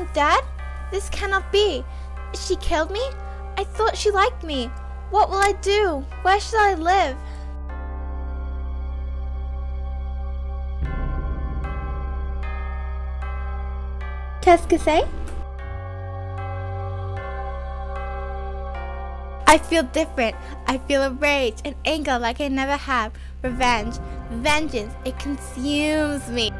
I'm dead? This cannot be. She killed me? I thought she liked me. What will I do? Where should I live? Qu'est-ce que c'est? I feel different. I feel a rage and anger like I never have. Revenge, vengeance, it consumes me.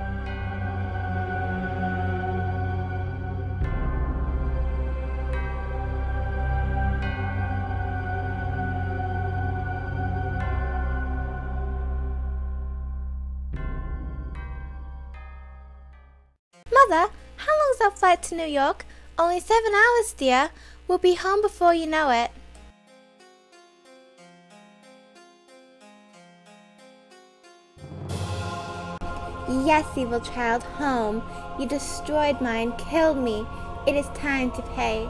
Mother, how long's our flight to New York? Only seven hours, dear. We'll be home before you know it. Yes, evil child, home. You destroyed mine, killed me. It is time to pay.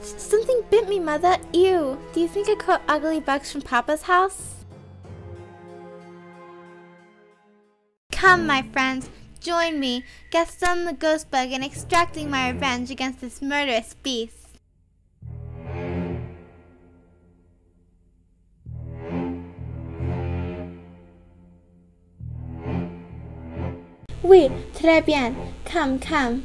Something bit me, Mother. Ew. Do you think I caught ugly bugs from Papa's house? Come, my friends. Join me, Gaston the Ghost Bug, in extracting my revenge against this murderous beast. Oui, très bien. Come, come.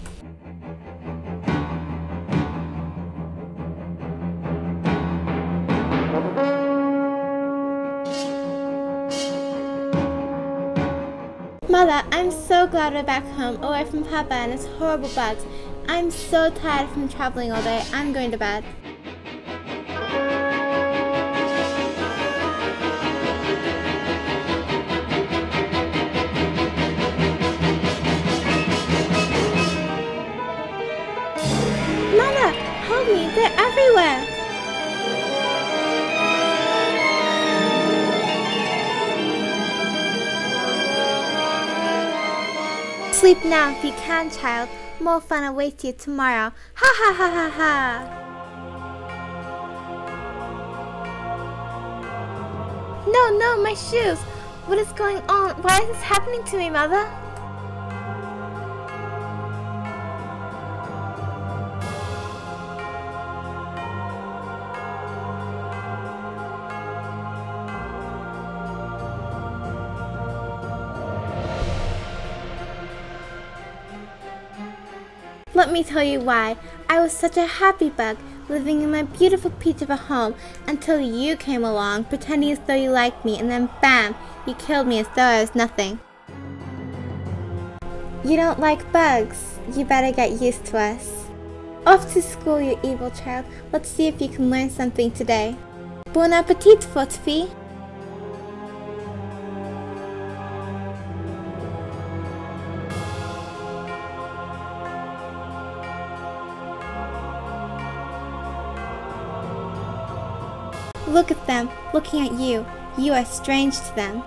Mother, I'm so glad we're back home, away from Papa and his horrible bugs. I'm so tired from traveling all day. I'm going to bed. Sleep now if you can, child. More fun awaits you tomorrow. Ha ha ha ha ha! No, no, my shoes! What is going on? Why is this happening to me, Mother? Let me tell you why. I was such a happy bug, living in my beautiful peach of a home, until you came along, pretending as though you liked me, and then bam, you killed me as though I was nothing. You don't like bugs. You better get used to us. Off to school, you evil child. Let's see if you can learn something today. Bon appetit, votre Look at them, looking at you. You are strange to them.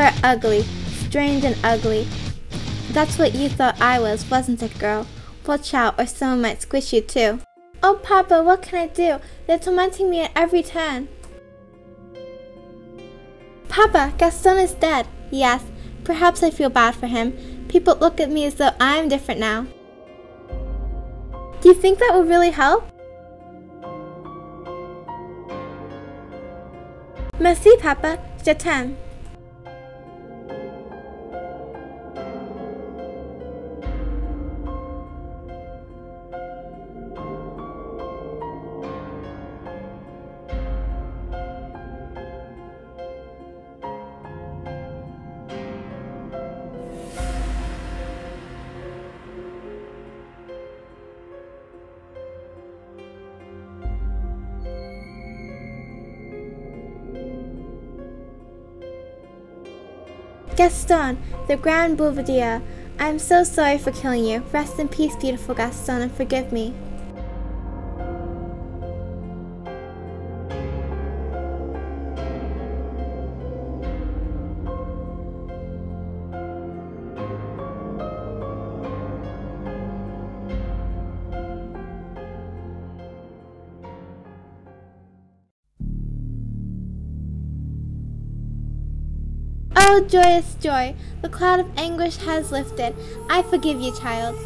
You are ugly, strange and ugly. That's what you thought I was, wasn't it, girl? Watch out, or someone might squish you too. Oh, Papa, what can I do? They're tormenting me at every turn. Papa, Gaston is dead. Yes, perhaps I feel bad for him. People look at me as though I'm different now. Do you think that will really help? Merci, Papa. Je t'aime. Gaston, the Grand Boulevardier, I am so sorry for killing you. Rest in peace, beautiful Gaston, and forgive me. Oh, joyous joy! The cloud of anguish has lifted. I forgive you, child.